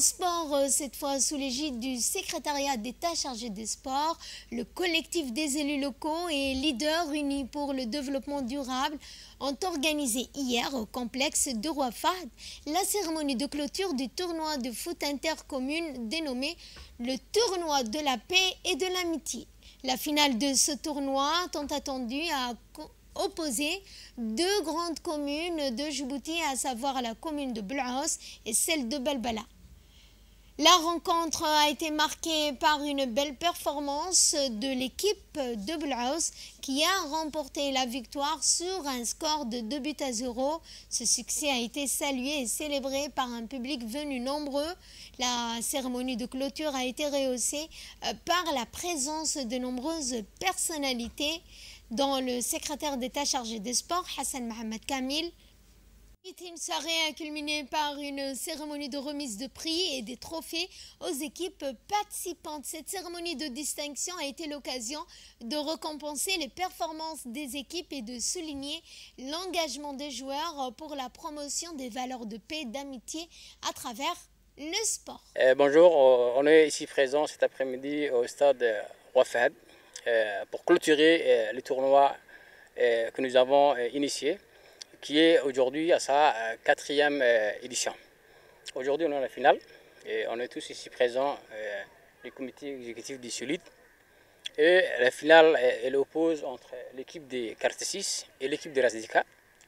Sport, euh, cette fois sous l'égide du secrétariat d'État chargé des sports, le collectif des élus locaux et leaders unis pour le développement durable ont organisé hier au complexe de Roi Fahd la cérémonie de clôture du tournoi de foot intercommune dénommé le tournoi de la paix et de l'amitié. La finale de ce tournoi, tant attendu, a opposé deux grandes communes de Djibouti, à savoir la commune de Blaos et celle de Balbala. La rencontre a été marquée par une belle performance de l'équipe de Blaos qui a remporté la victoire sur un score de 2 buts à 0. Ce succès a été salué et célébré par un public venu nombreux. La cérémonie de clôture a été rehaussée euh, par la présence de nombreuses personnalités dont le secrétaire d'État chargé des sports, Hassan Mohamed Kamil, une soirée a culminé par une cérémonie de remise de prix et des trophées aux équipes participantes. Cette cérémonie de distinction a été l'occasion de récompenser les performances des équipes et de souligner l'engagement des joueurs pour la promotion des valeurs de paix et d'amitié à travers le sport. Euh, bonjour, euh, on est ici présent cet après-midi au stade Wafad euh, pour clôturer le tournoi que nous avons initié qui est aujourd'hui à sa euh, quatrième euh, édition. Aujourd'hui, on est à la finale et on est tous ici présents, euh, du comité exécutif du SULID. Et la finale, elle oppose entre l'équipe des Carte 6 et l'équipe de Razdika,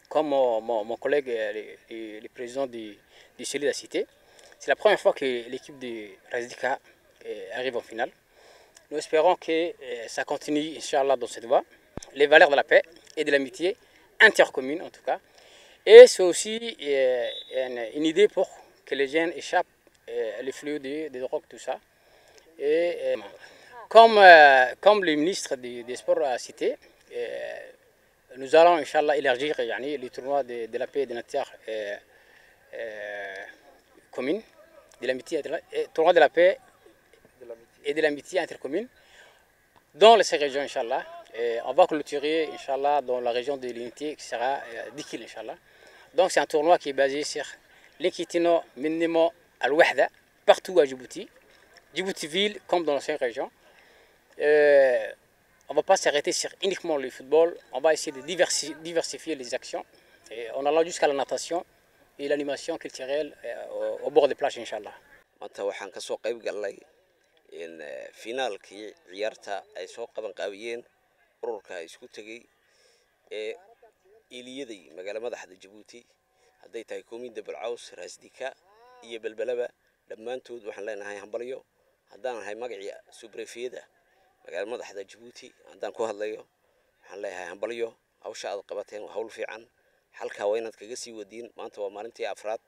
comme mon, collègue, le, président du, du a cité. C'est la première fois que l'équipe de Razdika arrive en finale. Nous espérons que ça continue, Inch'Allah, dans cette voie. Les valeurs de la paix et de l'amitié intercommune en tout cas. Et c'est aussi euh, une, idée pour que les jeunes échappent euh, les flux des, drogues, tout ça. Et euh, comme, comme le ministre des, Sports a cité, nous allons, Inch'Allah, élargir les tournois de, la paix et de commune, de l'amitié, tournoi de la paix et de l'amitié intercommune dans ces régions, Inch'Allah. On va clôturer, Inch'Allah, dans la région de l'unité qui sera euh, Dikil, Inch'Allah. Donc c'est un tournoi qui est basé sur l'équitino minimum al-wahda, partout à Djibouti. Djibouti ville comme dans l'ancienne région. Euh, on ne va pas s'arrêter sur uniquement le football, on va essayer de diversifier, les actions. Et on allant jusqu'à la natation et l'animation culturelle euh, au, bord des plages, Inch'Allah. soo qaban qaabiyeen ururka isku tegey ee iiliyaday magaala madaxda jabuuti. Hadday tahay koominda balcaws raasdika iyo belbelaba dhammaantood waxaan leenahay hambalyo. Haddaan ahay magacii subrefiyada magaala madaxda jabuuti haddaan ku hadlayo waxaan leeyahay hambalyo. Hawsha aad qabateen waa hawl fiican. Xalkaa waa inaad kaga sii wadiin maanta waa maalintii afraad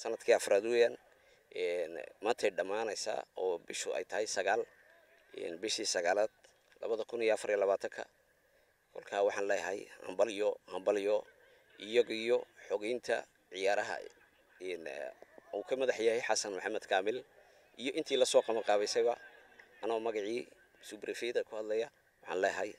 sannadkii afraad weeyaan. Maantay dhammaanaysaa oo bishu ay tahay sagaal. Bishii sagaalaad labada kun iyo afar iyo labaatanka. Kolkaa waxaan leeyahay hambalyo hambalyo iyaga iyo xogeynta ciyaaraha uu ka madax yahay xasan maxamed kaamil. Iyo intii la soo qabanqaabaysayba anoo magacii subrefeda ku hadlaya waxaan leeyahay